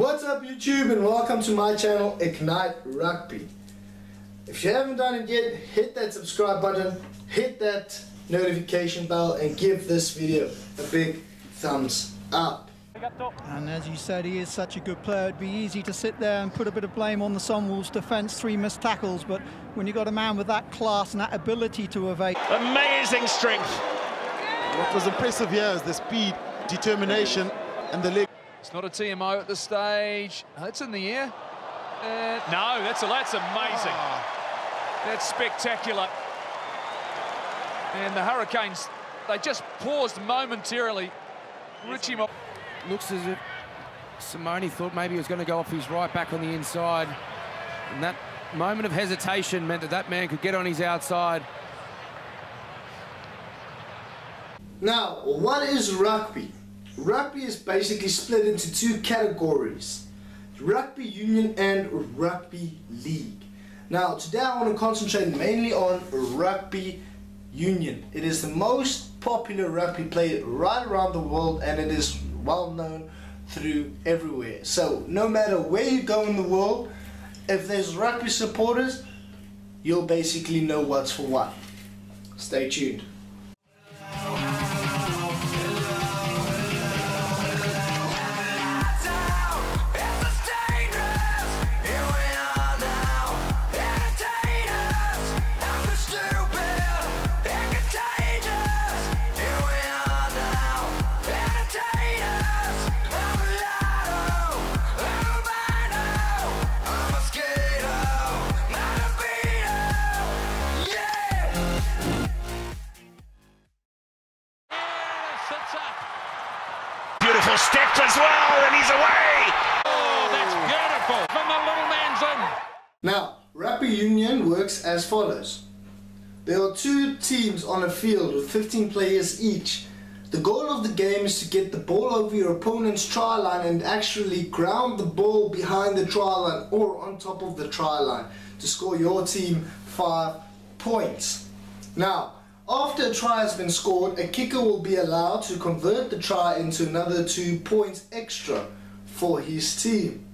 What's up YouTube and welcome to my channel Ignite Rugby. If you haven't done it yet, hit that subscribe button, hit that notification bell and give this video a big thumbs up. And as you said, he is such a good player. It'd be easy to sit there and put a bit of blame on the Sunwolves defence, three missed tackles, but when you've got a man with that class and that ability to evade... Amazing strength. What was impressive here is the speed, determination and the leg. It's not a TMO at this stage. It's in the air. Uh, no, that's, a, that's amazing. Oh. That's spectacular. And the Hurricanes, they just paused momentarily. Richie looks as if Simone thought maybe he was going to go off his right back on the inside. And that moment of hesitation meant that that man could get on his outside. Now, what is rugby? Rugby is basically split into two categories. Rugby Union and Rugby League. Now, today I want to concentrate mainly on Rugby Union. It is the most popular rugby played right around the world and it is well known through everywhere. So no matter where you go in the world, if there's rugby supporters, you'll basically know what's for what. Stay tuned. Beautiful step as well, and he's away. Oh, that's beautiful from the little man's in. Now, Rugby Union works as follows. There are two teams on a field with 15 players each. The goal of the game is to get the ball over your opponent's try line and actually ground the ball behind the try line or on top of the try line to score your team five points. Now, after a try has been scored, a kicker will be allowed to convert the try into another two points extra for his team.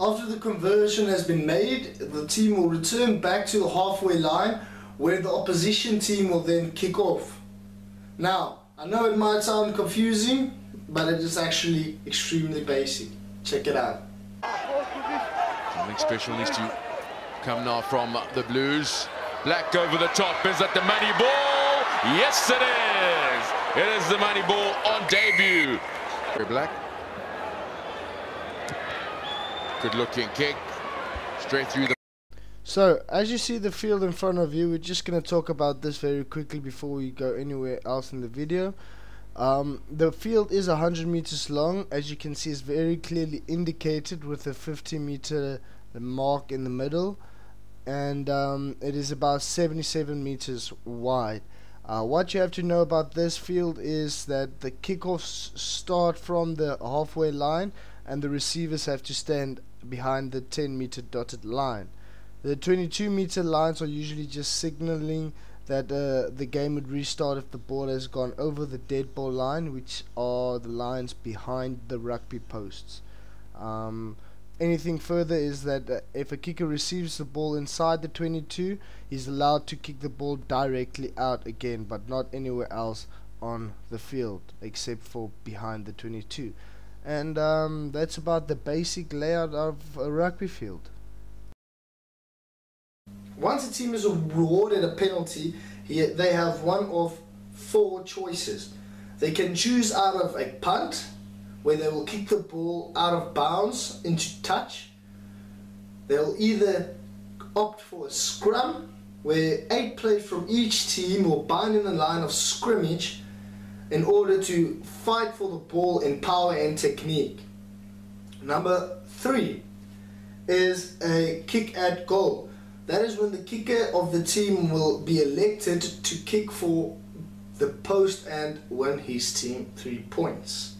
After the conversion has been made, the team will return back to the halfway line where the opposition team will then kick off. Now, I know it might sound confusing, but it is actually extremely basic. Check it out. Something special needs to come now from the Blues. Black over the top. Is that the money ball? Yes, it is. It is the money ball on debut. Very Black. Good looking kick. Straight through the. So, as you see the field in front of you, we're just going to talk about this very quickly before we go anywhere else in the video. Um, the field is 100 meters long, as you can see it's very clearly indicated with a 50 meter mark in the middle and um, it is about 77 meters wide. Uh, what you have to know about this field is that the kickoffs start from the halfway line and the receivers have to stand behind the 10 meter dotted line. The 22 meter lines are usually just signaling that uh, the game would restart if the ball has gone over the dead ball line which are the lines behind the rugby posts. Um, anything further is that uh, if a kicker receives the ball inside the 22 he's allowed to kick the ball directly out again but not anywhere else on the field except for behind the 22 and um, that's about the basic layout of a rugby field. Once a team is awarded a penalty they have one of four choices. They can choose out of a punt where they will kick the ball out of bounds into touch. They'll either opt for a scrum, where eight players from each team will bind in a line of scrimmage in order to fight for the ball in power and technique. Number three is a kick at goal. That is when the kicker of the team will be elected to kick for the post and win his team three points.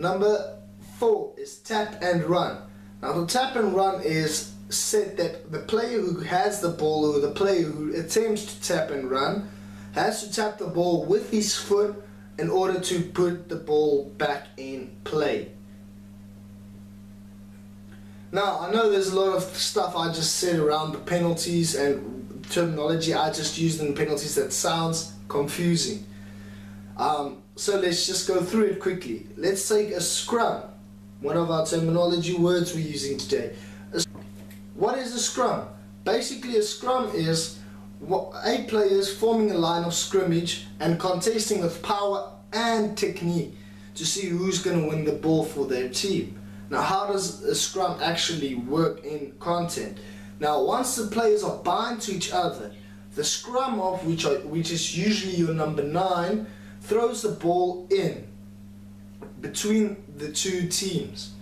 Number four is tap and run. Now the tap and run is said that the player who has the ball or the player who attempts to tap and run has to tap the ball with his foot in order to put the ball back in play. Now, I know there's a lot of stuff I just said around the penalties and terminology I just used in penalties that sounds confusing. Um, so let's just go through it quickly. Let's take a scrum, one of our terminology words we're using today. What is a scrum? Basically, a scrum is eight players forming a line of scrimmage and contesting with power and technique to see who's going to win the ball for their team. Now, how does a scrum actually work in content? Now, once the players are bound to each other, the scrum of which, are, which is usually your number nine, throws the ball in between the two teams.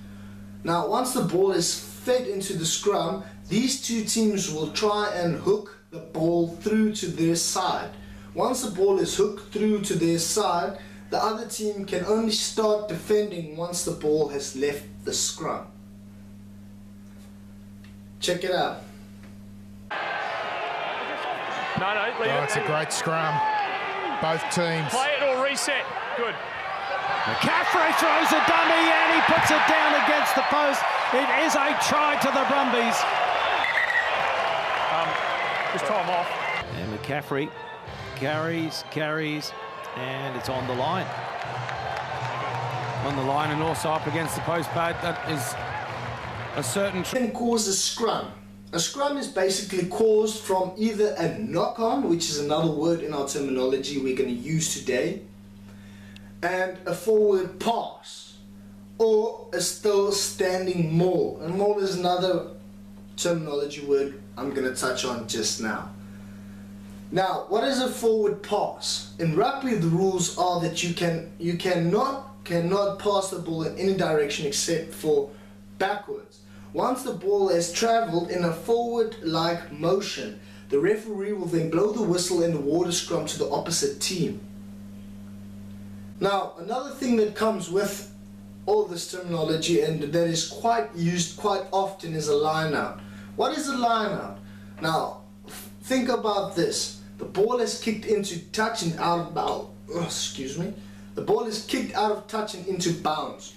Now, once the ball is fed into the scrum, these two teams will try and hook the ball through to their side. Once the ball is hooked through to their side, the other team can only start defending once the ball has left the scrum. Check it out. No, no, leave oh, it's a great scrum. Both teams. Play it or reset. Good. McCaffrey throws a dummy and he puts it down against the post. It is a try to the Brumbies. Um, just time off. And McCaffrey carries, carries, and it's on the line. On the line and also up against the post pad. That is a certain... Can cause a scrum. A scrum is basically caused from either a knock-on, which is another word in our terminology we're going to use today, and a forward pass, or a still standing maul. And maul is another terminology word I'm going to touch on just now. Now, what is a forward pass? In rugby, the rules are that you can you cannot cannot pass the ball in any direction except for backwards. Once the ball has traveled in a forward-like motion, the referee will then blow the whistle in the water scrum to the opposite team. Now, another thing that comes with all this terminology and that is quite used quite often is a line out. What is a line out? Now, think about this. The ball is kicked into touch and out of bounds. Excuse me. The ball is kicked out of touch and into bounds.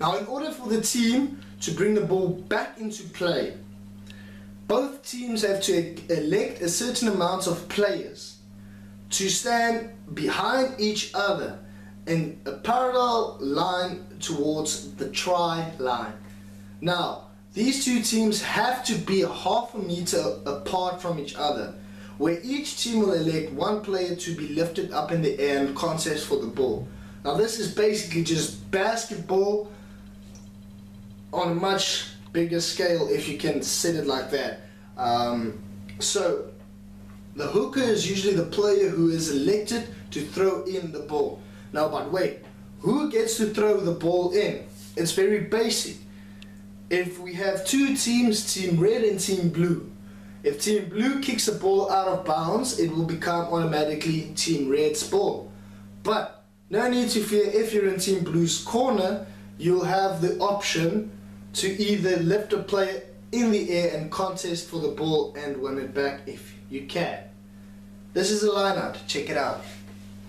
Now, in order for the team to bring the ball back into play, both teams have to elect a certain amount of players to stand behind each other in a parallel line towards the try line. Now, these two teams have to be half a meter apart from each other, where each team will elect one player to be lifted up in the air and contest for the ball. Now, this is basically just basketball on a much bigger scale, if you can set it like that. Um, so, the hooker is usually the player who is elected to throw in the ball. Now, but wait, who gets to throw the ball in? It's very basic. If we have two teams, Team Red and Team Blue, if Team Blue kicks a ball out of bounds, it will become automatically Team Red's ball. But no need to fear if you're in Team Blue's corner, you'll have the option to either lift a player in the air and contest for the ball and win it back if you can. This is a lineup. Check it out.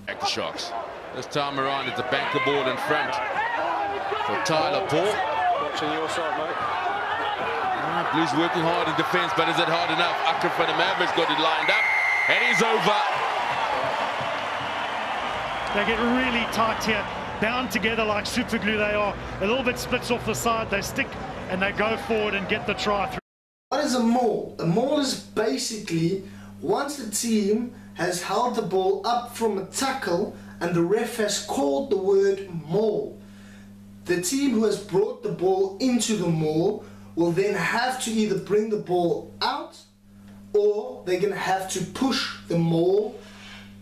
Back shocks. This time around, it's a banker ball in front for Tyler Paul. Watching your side, mate. Blues working hard in defence, but is it hard enough? Akram for the Mavericks got it lined up, and he's over. They get really tight here, bound together like super glue they are. A little bit splits off the side, they stick and they go forward and get the try through. What is a maul? A maul is basically once the team has held the ball up from a tackle and the ref has called the word maul. The team who has brought the ball into the maul will then have to either bring the ball out or they're going to have to push the maul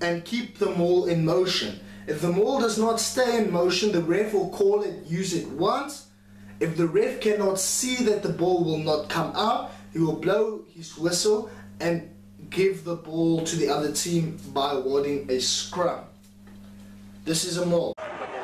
and keep the maul in motion. If the maul does not stay in motion, the ref will call it, use it once. If the ref cannot see that the ball will not come out, he will blow his whistle and give the ball to the other team by awarding a scrum. This is a maul.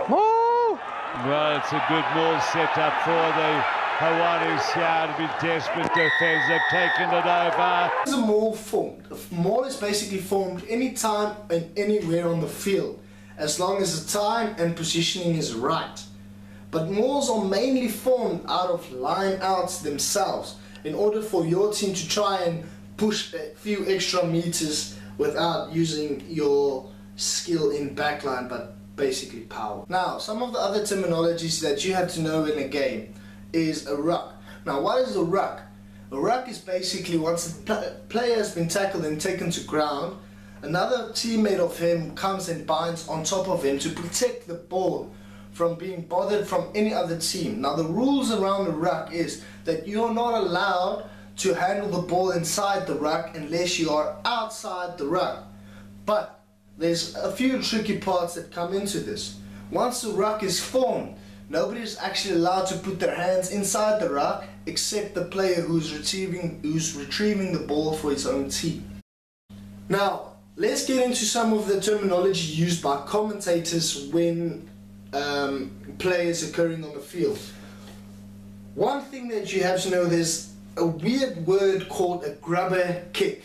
Well, it's a good maul set up for the Hawaii's here to be desperate defence. They've taken it over. This Is a maul formed? A maul is basically formed anytime and anywhere on the field, as long as the time and positioning is right. But mauls are mainly formed out of line outs themselves in order for your team to try and push a few extra meters without using your skill in backline but basically power. Now some of the other terminologies that you have to know in a game is a ruck. Now what is a ruck? A ruck is basically once the player has been tackled and taken to ground, another teammate of him comes and binds on top of him to protect the ball from being bothered from any other team. Now the rules around the ruck is that you're not allowed to handle the ball inside the ruck unless you are outside the ruck. But there's a few tricky parts that come into this. Once the ruck is formed, nobody is actually allowed to put their hands inside the ruck except the player who's retrieving who's retrieving the ball for his own team. Now, let's get into some of the terminology used by commentators when um, players occurring on the field. One thing that you have to know there's a weird word called a grubber kick.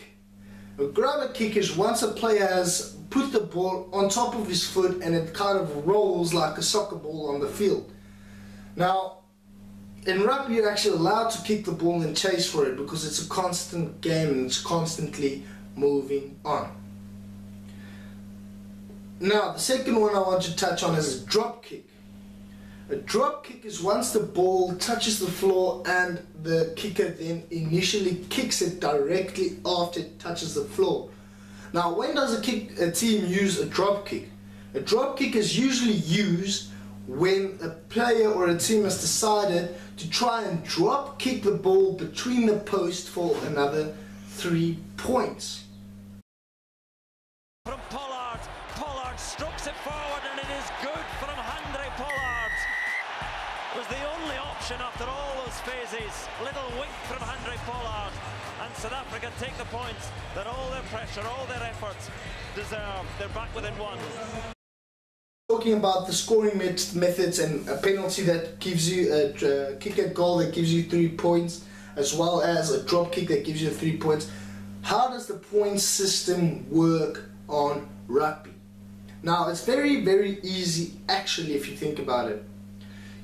A grubber kick is once a player has put the ball on top of his foot and it kind of rolls like a soccer ball on the field. Now, in rugby you're actually allowed to kick the ball and chase for it because it's a constant game and it's constantly moving on. Now the second one I want to touch on is a drop kick. A drop kick is once the ball touches the floor and the kicker then initially kicks it directly after it touches the floor. Now when does a, kick, a team use a drop kick? A drop kick is usually used when a player or a team has decided to try and drop kick the ball between the post for another three points. Only after all those phases. Little wink from Handré Pollard. And South Africa take the points that all their pressure, all their efforts deserve. They're back within one talking about the scoring methods and a penalty that gives you a, kick a goal that gives you three points as well as a drop kick that gives you three points how does the point system work on rugby now it's very very easy actually if you think about it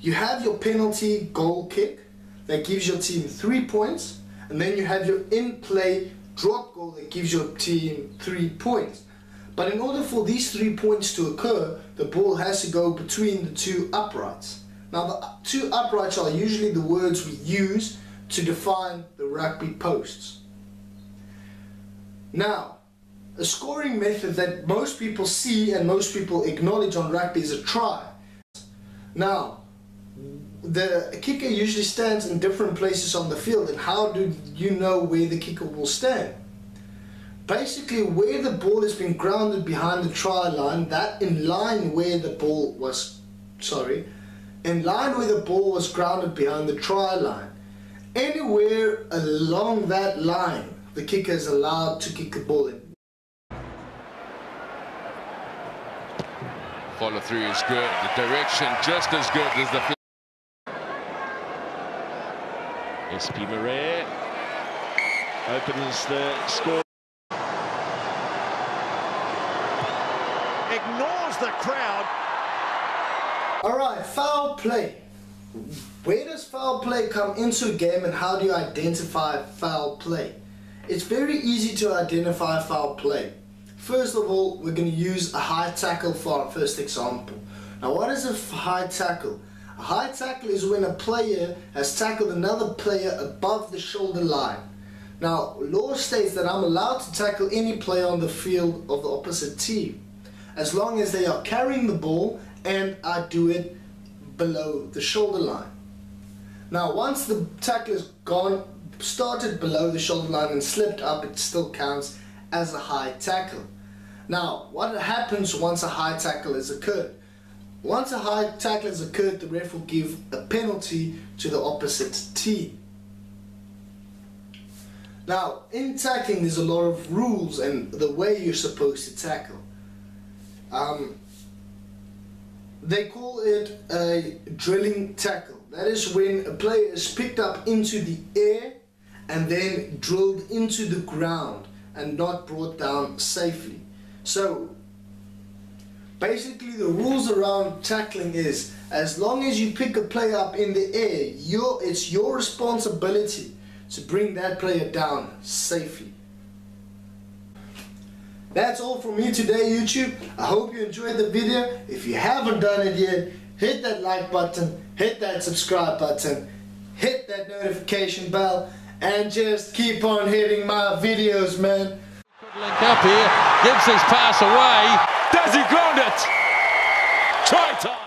you have your penalty goal kick that gives your team three points and then you have your in play drop goal that gives your team three points but in order for these three points to occur, the ball has to go between the two uprights. Now the two uprights are usually the words we use to define the rugby posts. Now, a scoring method that most people see and most people acknowledge on rugby is a try. Now, the kicker usually stands in different places on the field and how do you know where the kicker will stand? basically where the ball has been grounded behind the try line, that in line where the ball was, sorry, in line where the ball was grounded behind the try line, anywhere along that line, the kicker is allowed to kick the ball in. Follow through is good. The direction just as good as the. SP Marais opens the score. Ignores the crowd. All right, foul play. Where does foul play come into a game and how do you identify foul play? It's very easy to identify foul play. First of all, we're going to use a high tackle for our first example. Now what is a high tackle? A high tackle is when a player has tackled another player above the shoulder line. Now, law states that I'm allowed to tackle any player on the field of the opposite team as long as they are carrying the ball and I do it below the shoulder line. Now once the tackle has gone, started below the shoulder line and slipped up, it still counts as a high tackle. Now what happens once a high tackle has occurred? Once a high tackle has occurred, the ref will give a penalty to the opposite team. Now, in tackling, there's a lot of rules and the way you're supposed to tackle. Um, they call it a drilling tackle. That is when a player is picked up into the air and then drilled into the ground and not brought down safely. So Basically, the rules around tackling is as long as you pick a player up in the air, your, it's your responsibility to bring that player down safely. That's all from me today, YouTube. I hope you enjoyed the video. If you haven't done it yet, hit that like button, hit that subscribe button, hit that notification bell, and just keep on hitting my videos, man. Link up here, gives his pass away. Does he ground it? Try.